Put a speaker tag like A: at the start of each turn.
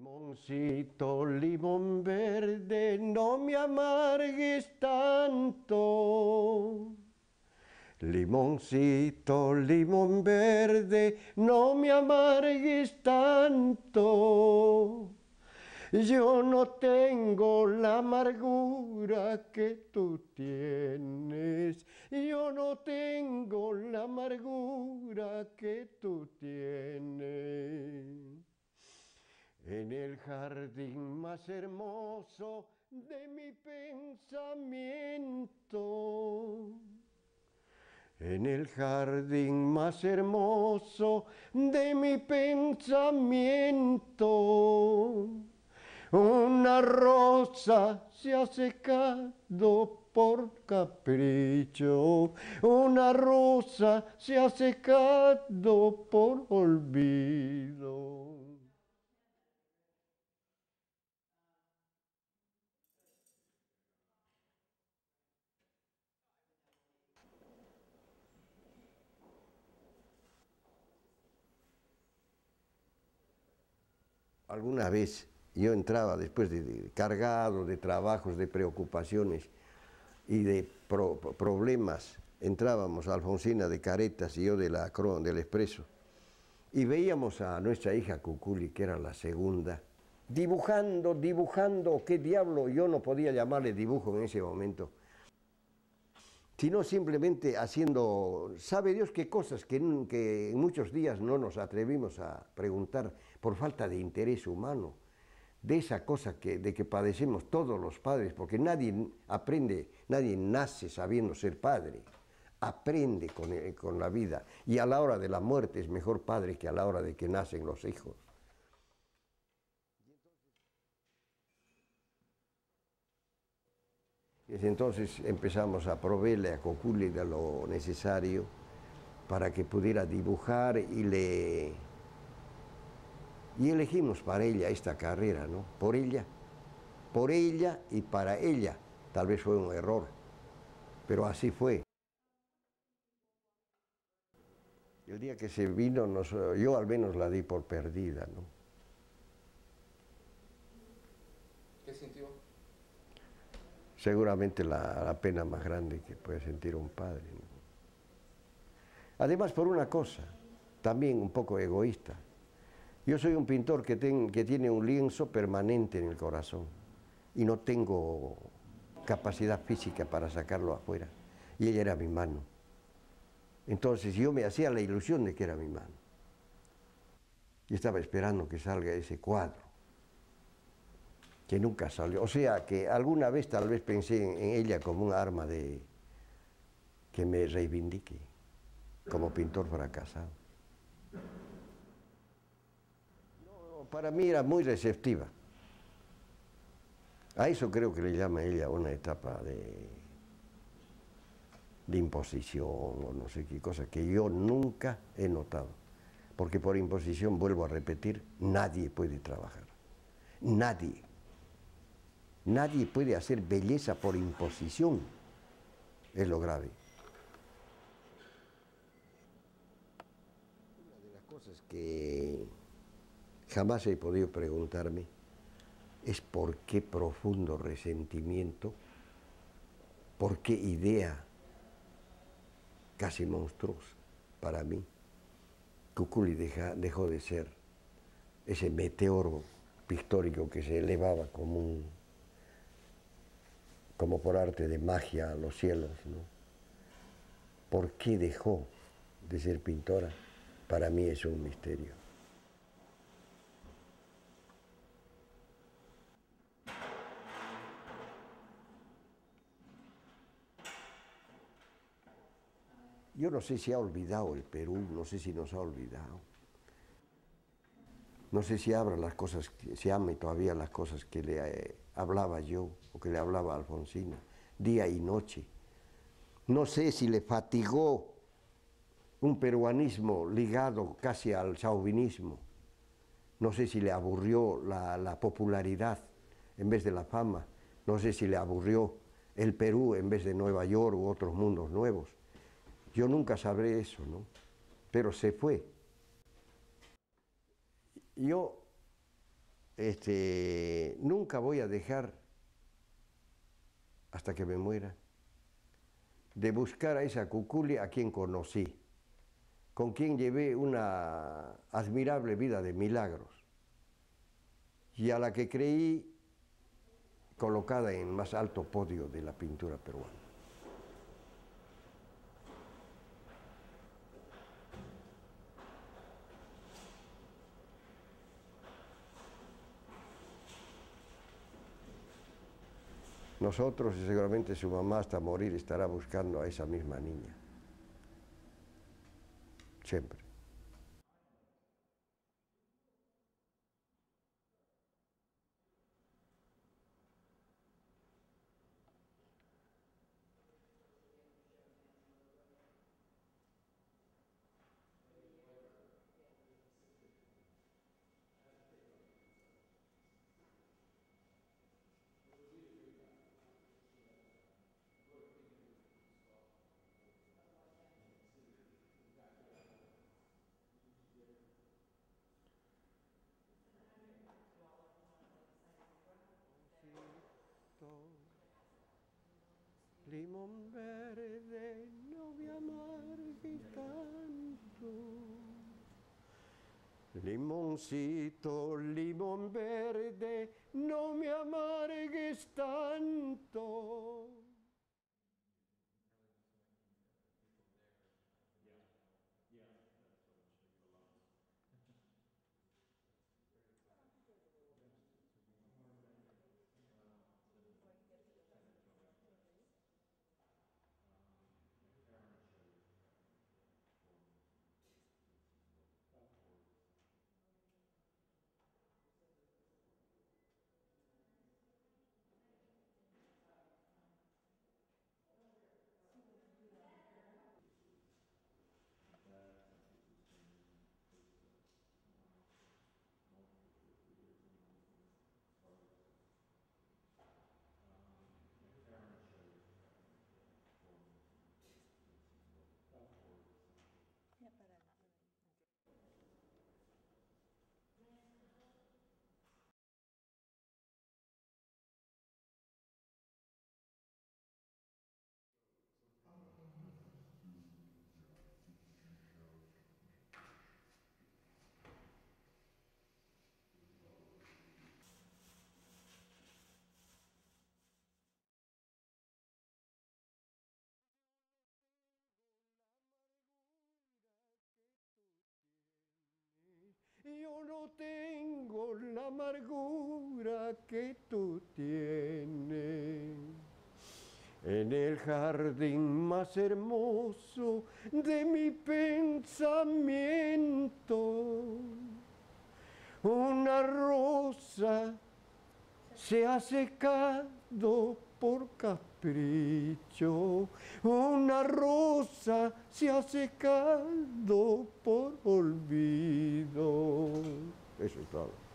A: Limoncito, limón verde, no me amargues tanto. Limoncito, limón verde, no me amargues tanto. Yo no tengo la amargura que tú tienes. Yo no tengo la amargura que tú tienes. En el jardín más hermoso de mi pensamiento. En el jardín más hermoso de mi pensamiento. Una rosa se ha secado por capricho, una rosa se ha secado por olvido. Alguna vez yo entraba después de, cargado de trabajos, de preocupaciones y de problemas, entrábamos a Alfonsina de Caretas y yo de la del Expreso, y veíamos a nuestra hija Cuculi, que era la segunda, dibujando, dibujando, qué diablo, yo no podía llamarle dibujo en ese momento, sino simplemente haciendo, sabe Dios qué cosas que, en muchos días no nos atrevimos a preguntar por falta de interés humano, de esa cosa que, de que padecemos todos los padres, porque nadie aprende, nadie nace sabiendo ser padre, aprende con, con la vida, y a la hora de la muerte es mejor padre que a la hora de que nacen los hijos. Entonces empezamos a proveerle a Coculi de lo necesario para que pudiera dibujar y le... Y elegimos para ella esta carrera, ¿no? Por ella, por ella y para ella. Tal vez fue un error, pero así fue. El día que se vino, yo al menos la di por perdida, ¿no?
B: ¿Qué sintió?
A: seguramente la, pena más grande que puede sentir un padre. Además, por una cosa, también un poco egoísta. Yo soy un pintor que, tiene un lienzo permanente en el corazón y no tengo capacidad física para sacarlo afuera. Y ella era mi mano. Entonces yo me hacía la ilusión de que era mi mano. Y estaba esperando que salga ese cuadro que nunca salió. O sea, que alguna vez tal vez pensé en, ella como un arma de que me reivindique como pintor fracasado. Para mí era muy receptiva. A eso creo que le llama ella una etapa de, imposición o no sé qué cosa, que yo nunca he notado. Porque por imposición, vuelvo a repetir, nadie puede trabajar. Nadie. Nadie puede hacer belleza por imposición, es lo grave. Una de las cosas que jamás he podido preguntarme es por qué profundo resentimiento, por qué idea casi monstruosa para mí. Cuculi dejó de ser ese meteoro pictórico que se elevaba como un como por arte de magia a los cielos. ¿Por qué dejó de ser pintora? Para mí es un misterio. Yo no sé si ha olvidado el Perú, no sé si nos ha olvidado. No sé si abra las cosas, si ame todavía las cosas que le eh, hablaba yo o que le hablaba Alfonsina, día y noche. No sé si le fatigó un peruanismo ligado casi al chauvinismo. No sé si le aburrió la popularidad en vez de la fama. No sé si le aburrió el Perú en vez de Nueva York u otros mundos nuevos. Yo nunca sabré eso, ¿no? Pero se fue yo este, nunca voy a dejar, hasta que me muera, de buscar a esa cuculi a quien conocí, con quien llevé una admirable vida de milagros y a la que creí colocada en el más alto podio de la pintura peruana. Nosotros y seguramente su mamá hasta morir estará buscando a esa misma niña. Siempre. Limón verde, no me amargues tanto. Limoncito, limón verde, no me amargues tanto. Yo tengo la amargura que tú tienes. En el jardín más hermoso de mi pensamiento, una rosa se ha secado por capricho, una rosa se ha secado por olvido. Eso es todo.